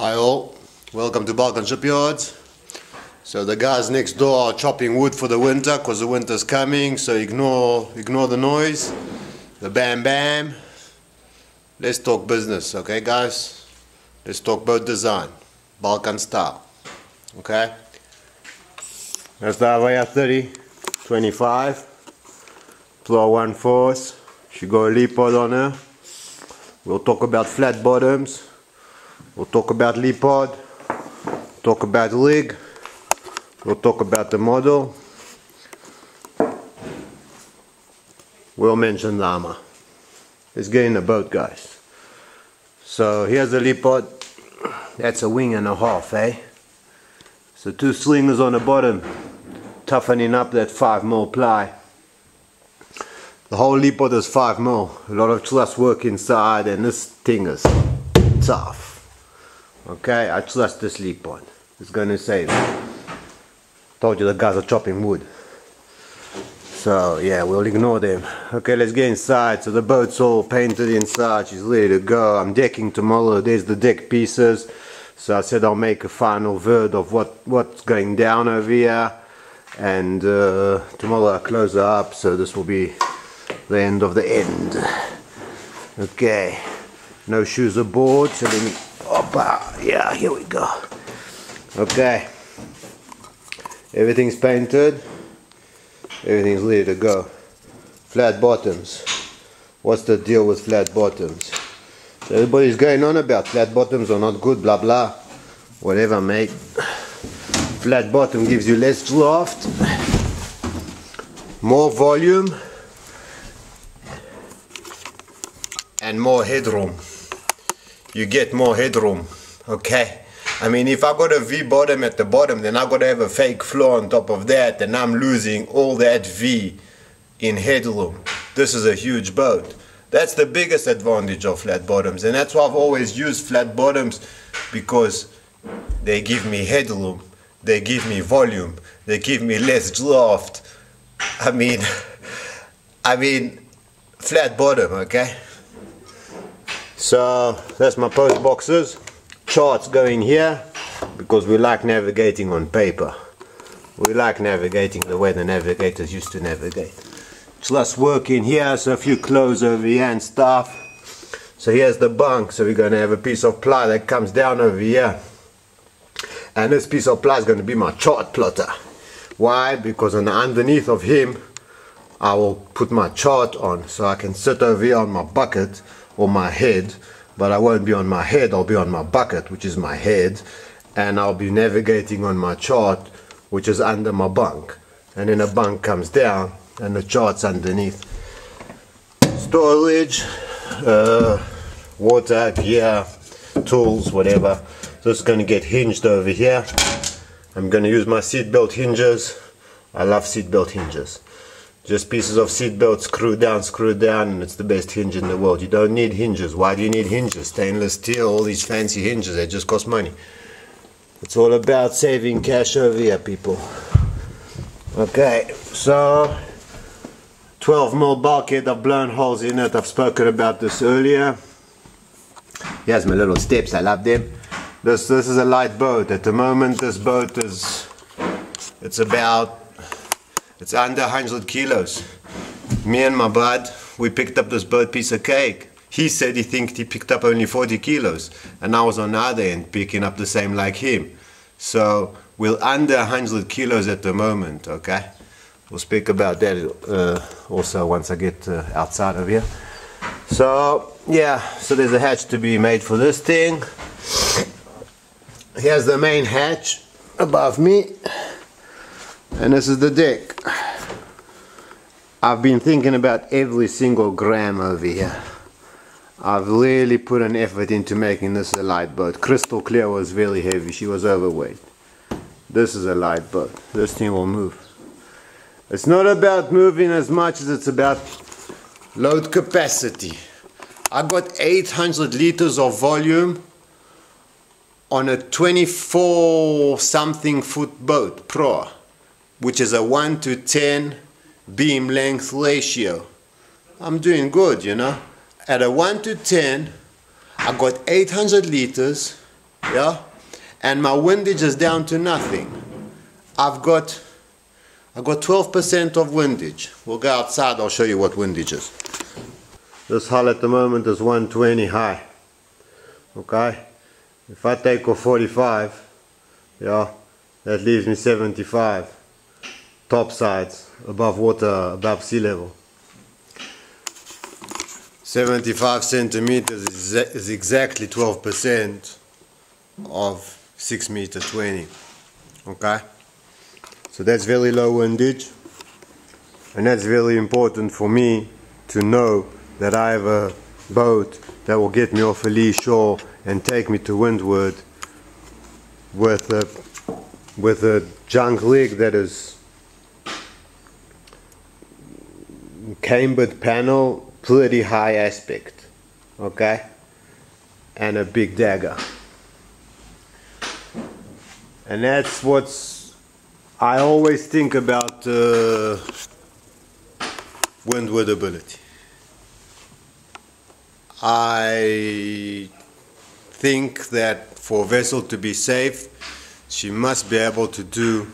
Hi all, welcome to Balkan Shipyards. So the guys next door are chopping wood for the winter because the winter's coming, so ignore ignore the noise, the bam bam. Let's talk business, okay guys? Let's talk boat design, Balkan style, okay? That's the Havaya 30, 25, floor one force, she got a leap on her. We'll talk about flat bottoms, we'll talk about pod, talk about rig, we'll talk about the model, we'll mention llama. Let's get in the boat guys. So here's the pod, that's a wing and a half eh? So two slingers on the bottom, toughening up that 5 mil ply. The whole pod is 5 mil, a lot of truss work inside and this thing is tough. Okay, I trust the leepod. It's gonna save. Told you the guys are chopping wood. So yeah, we'll ignore them. Okay, let's get inside. So the boat's all painted inside. She's ready to go. I'm decking tomorrow. There's the deck pieces. So I said I'll make a final word of what what's going down over here. And uh, tomorrow I close her up. So this will be the end of the end. Okay, no shoes aboard. So let me. Yeah, here we go. Okay, everything's painted. Everything's ready to go. Flat bottoms. What's the deal with flat bottoms? So everybody's going on about flat bottoms are not good, blah blah. Whatever, mate. Flat bottom gives you less draft, more volume, and more headroom. You get more headroom, okay? I mean, if I got a V bottom at the bottom, then I got to have a fake floor on top of that, and I'm losing all that V in headroom. This is a huge boat. That's the biggest advantage of flat bottoms, and that's why I've always used flat bottoms because they give me headroom, they give me volume, they give me less draft. I mean, I mean, flat bottom, okay? So that's my post boxes. Charts going here because we like navigating on paper. We like navigating the way the navigators used to navigate. Plus work in here, so a few clothes over here and stuff. So here's the bunk, so we're going to have a piece of ply that comes down over here. And this piece of ply is going to be my chart plotter. Why? Because on the underneath of him, I will put my chart on so I can sit over here on my bucket or my head but I won't be on my head I'll be on my bucket which is my head and I'll be navigating on my chart which is under my bunk. And then a bunk comes down and the chart's underneath. Storage uh, water gear tools whatever. So it's going to get hinged over here. I'm going to use my seatbelt hinges. I love seatbelt hinges just pieces of seat belt screw down screw down and it's the best hinge in the world. You don't need hinges. Why do you need hinges? Stainless steel all these fancy hinges they just cost money. It's all about saving cash over here people. Okay so 12 mil bulkhead I've blown holes in it. I've spoken about this earlier. Here's my little steps. I love them. This this is a light boat. At the moment this boat is it's about it's under 100 kilos. Me and my bud, we picked up this bird piece of cake. He said he think he picked up only 40 kilos. And I was on the other end picking up the same like him. So we're under 100 kilos at the moment, okay? We'll speak about that uh, also once I get uh, outside of here. So, yeah, so there's a hatch to be made for this thing. Here's the main hatch above me and this is the deck I've been thinking about every single gram over here. I've really put an effort into making this a light boat Crystal Clear was very heavy. She was overweight. This is a light boat this thing will move. It's not about moving as much as it's about load capacity. I got 800 liters of volume on a 24 something foot boat pro which is a 1 to 10 beam length ratio. I'm doing good, you know. At a 1 to 10, I got 800 liters yeah and my windage is down to nothing. I've got I've got 12% of windage. We'll go outside I'll show you what windage is. This hull at the moment is 120 high okay? If I take off 45 yeah that leaves me 75 top sides above water above sea level. 75 centimeters is, exactly 12% of 6 meter 20 okay? So that's very low windage and that's really important for me to know that I have a boat that will get me off a lee shore and take me to windward with a with a junk rig that is cambered panel pretty high aspect okay? And a big dagger. And that's what's I always think about uh, windward ability. I think that for a vessel to be safe she must be able to do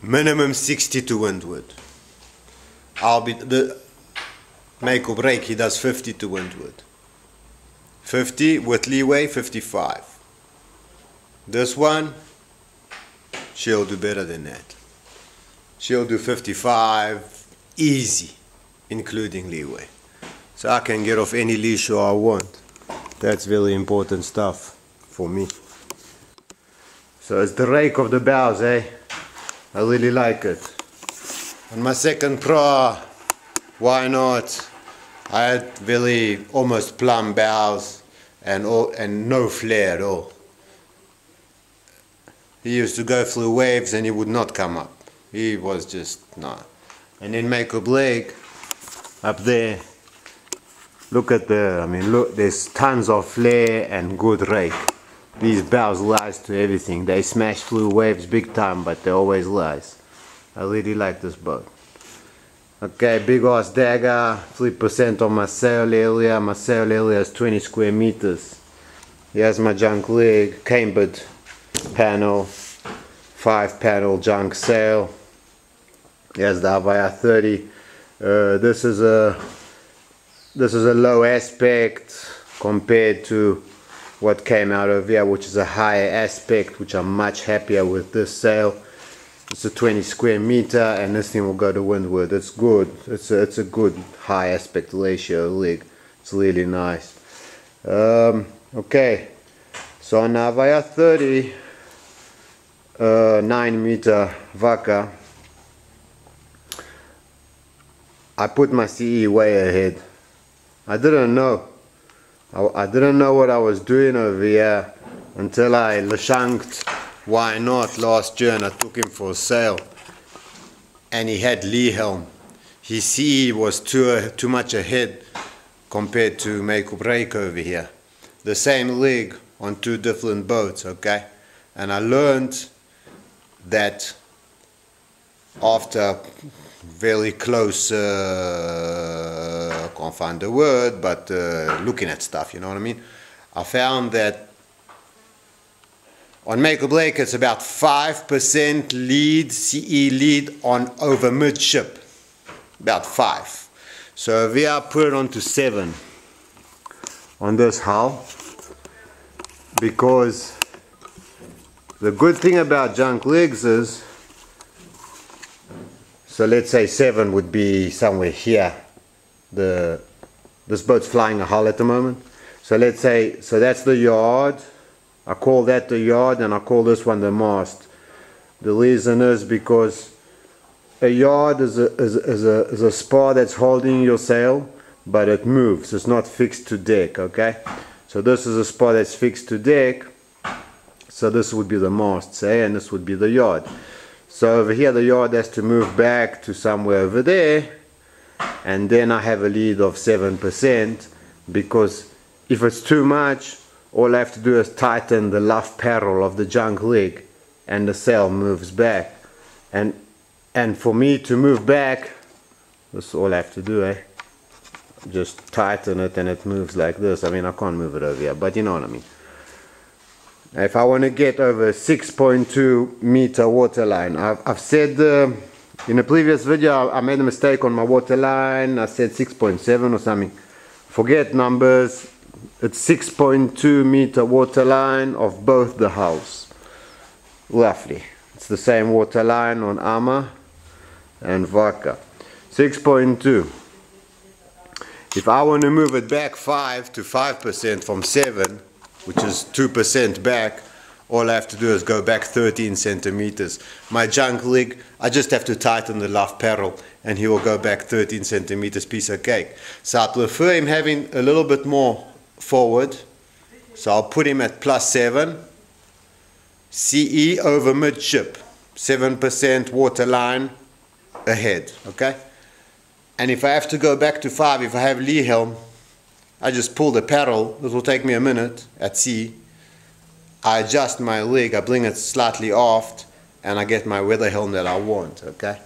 minimum 60 to windward I'll be the make or break, he does 50 to windward. 50 with leeway, 55. This one, she'll do better than that. She'll do 55 easy, including leeway. So I can get off any lee shore I want. That's really important stuff for me. So it's the rake of the bows, eh? I really like it. On my second pro, why not? I had really almost plumb bows and all, and no flare at all. He used to go through waves and he would not come up. He was just no. And then make or break up there. Look at the, I mean, look, there's tons of flare and good rake. These bows lies to everything. They smash through waves big time, but they always lies. I really like this boat. Okay, big ass dagger, 3% on my sail area. My sail area is 20 square meters. Here's my junk rig, cambered panel, 5 panel junk sail. Here's the Havaya 30. Uh, this is a this is a low aspect compared to what came out of here, which is a higher aspect, which I'm much happier with this sail it's a 20 square meter and this thing will go to windward. It's good. It's a, it's a good high aspect ratio rig it's really nice. Um, okay. So on Havaya 30 uh, 9 meter Vaka I put my CE way ahead. I didn't know. I, I didn't know what I was doing over here until I lashanked why not? Last year and I took him for a sail and he had lee helm his CE was too, uh, too much ahead compared to make or break over here. The same rig on two different boats okay? And I learned that after very close uh, I can't find the word but uh, looking at stuff you know what I mean? I found that on make or break, it's about 5% lead, CE lead on over midship. About 5. So we are put it on to 7 on this hull because the good thing about junk legs is so let's say 7 would be somewhere here the this boat's flying a hull at the moment so let's say so that's the yard I call that the yard and I call this one the mast. The reason is because a yard is a, is, is, a, is a spar that's holding your sail but it moves, it's not fixed to deck, okay? So this is a spar that's fixed to deck so this would be the mast, say, and this would be the yard. So over here the yard has to move back to somewhere over there and then I have a lead of 7% because if it's too much all I have to do is tighten the luff parrel of the junk rig and the sail moves back. And and for me to move back that's all I have to do eh? Just tighten it and it moves like this. I mean I can't move it over here but you know what I mean. If I want to get over 6.2 meter water line I've, I've said uh, in a previous video I made a mistake on my water line I said 6.7 or something. Forget numbers it's 6.2 meter water line of both the hulls roughly it's the same water line on Ama and Vaka 6.2 if I want to move it back 5 to 5% from 7 which is 2% back, all I have to do is go back 13 centimeters. My junk rig, I just have to tighten the luff parrel and he will go back 13 centimeters, piece of cake. So I prefer him having a little bit more forward. So I'll put him at plus 7. CE over midship, 7% water line ahead, okay? And if I have to go back to 5, if I have lee helm, I just pull the pedal, it will take me a minute at sea. I adjust my leg, I bring it slightly aft, and I get my weather helm that I want, okay?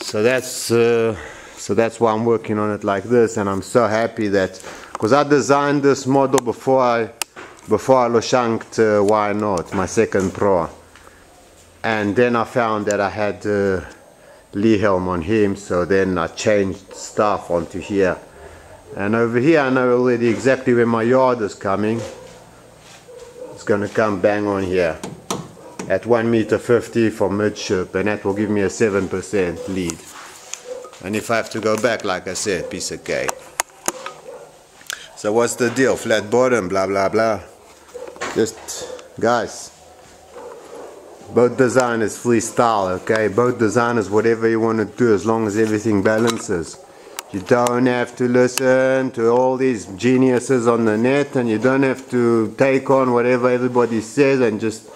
So that's, uh, so that's why I'm working on it like this, and I'm so happy that, because I designed this model before I, before I Loshanked uh, Why Not, my second Pro. And then I found that I had uh, lee helm on him, so then I changed stuff onto here and over here I know already exactly where my yard is coming. It's going to come bang on here at 1 meter 50 from midship and that will give me a 7% lead. And if I have to go back like I said, piece of cake. So what's the deal? Flat bottom, blah blah blah. Just guys, boat design is freestyle, okay? Boat design is whatever you want to do as long as everything balances. You don't have to listen to all these geniuses on the net and you don't have to take on whatever everybody says and just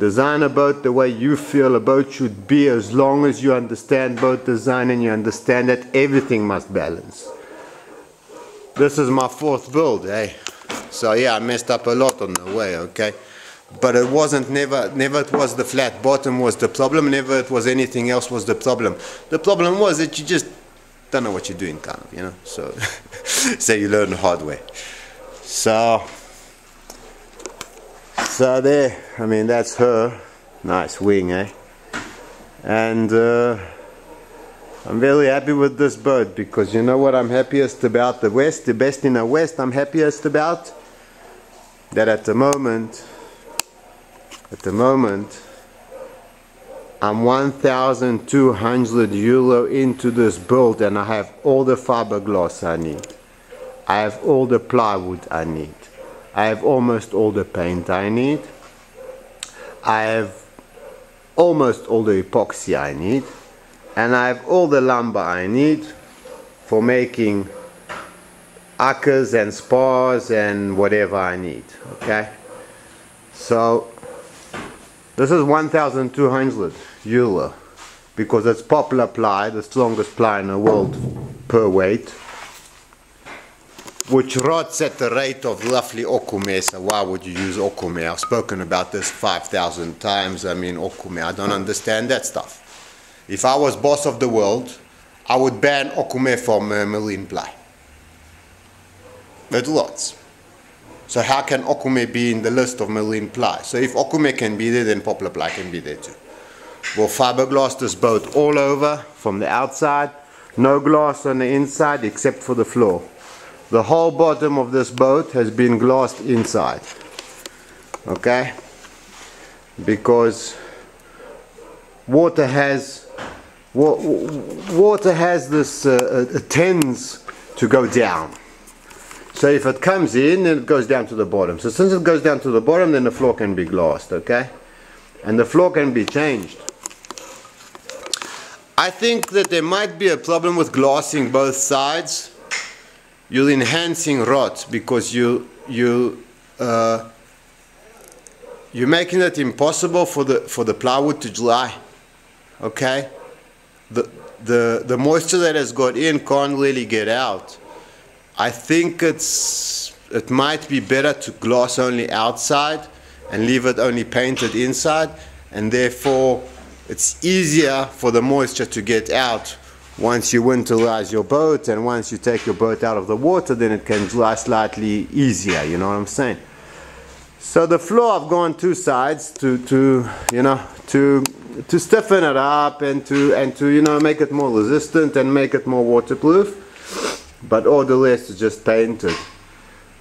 design a boat the way you feel a boat should be as long as you understand boat design and you understand that everything must balance. This is my fourth build, eh? So yeah, I messed up a lot on the way, okay? But it wasn't never, never it was the flat bottom was the problem, never it was anything else was the problem. The problem was that you just don't know what you're doing, kind of, you know. So, so you learn the hard way. So, so there. I mean, that's her. Nice wing, eh? And uh, I'm very happy with this bird because you know what I'm happiest about the west, the best in the west. I'm happiest about that at the moment, at the moment I'm 1200 euro into this build and I have all the fiberglass I need. I have all the plywood I need. I have almost all the paint I need. I have almost all the epoxy I need. And I have all the lumber I need for making akas and spars and whatever I need. Okay? So this is 1200 euro because it's poplar ply, the strongest ply in the world per weight which rots at the rate of roughly okume, so why would you use okume? I've spoken about this 5,000 times, I mean okume, I don't understand that stuff. If I was boss of the world, I would ban okume from uh, marine ply. But lots. So how can Okume be in the list of marine ply? So if Okume can be there, then poplar ply can be there too. We'll fiberglass this boat all over from the outside. No glass on the inside except for the floor. The whole bottom of this boat has been glassed inside. Okay? Because water has water has this uh, uh tends to go down. So if it comes in, then it goes down to the bottom. So since it goes down to the bottom, then the floor can be glassed, okay? And the floor can be changed. I think that there might be a problem with glassing both sides. You're enhancing rot because you you uh, you're making it impossible for the for the plywood to dry. Okay, the the the moisture that has got in can't really get out. I think it's it might be better to gloss only outside and leave it only painted inside and therefore it's easier for the moisture to get out once you winterize your boat and once you take your boat out of the water then it can dry slightly easier you know what I'm saying So the floor I've gone two sides to, to you know to to stiffen it up and to and to you know make it more resistant and make it more waterproof. But all the rest is just painted.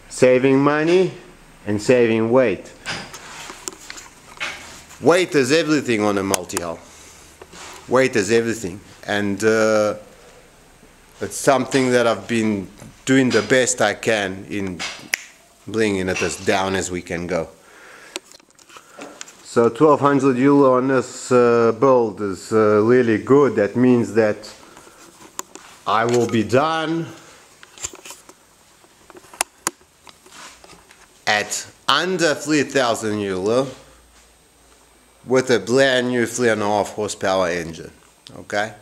Saving money and saving weight. Weight is everything on a multi-hull. Weight is everything. And uh, it's something that I've been doing the best I can in bringing it as down as we can go. So 1200 euro on this uh, build is uh, really good. That means that I will be done at under 3000 euro with a brand new 3.5 horsepower engine. Okay?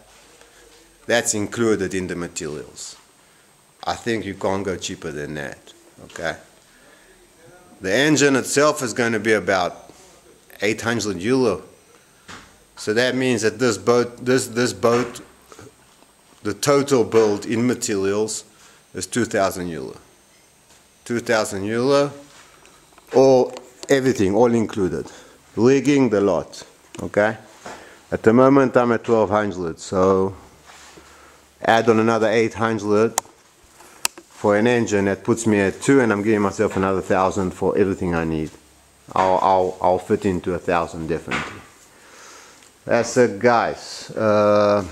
That's included in the materials. I think you can't go cheaper than that. Okay? The engine itself is going to be about 800 euro. So that means that this boat, this, this boat, the total build in materials is 2000 euro. 2000 euro, all, everything, all included. Rigging the lot, okay? At the moment I'm at 1200, so add on another 800 for an engine that puts me at two and I'm giving myself another thousand for everything I need. I'll, I'll, I'll fit into a thousand definitely. That's it guys. Uh,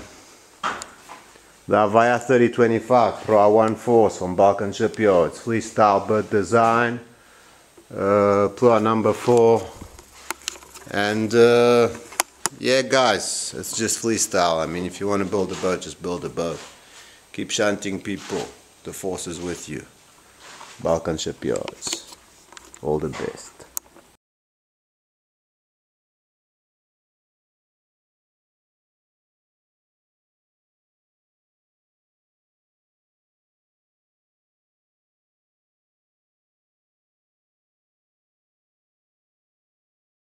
the Havaya 3025 Pro 1 Force from Balkan Shipyards. Freestyle bird design. Uh, number 4. And uh, yeah guys, it's just freestyle. I mean if you want to build a boat, just build a boat. Keep shunting people. The force is with you. Balkan Shipyards. All the best.